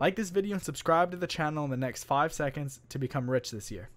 Like this video and subscribe to the channel in the next 5 seconds to become rich this year.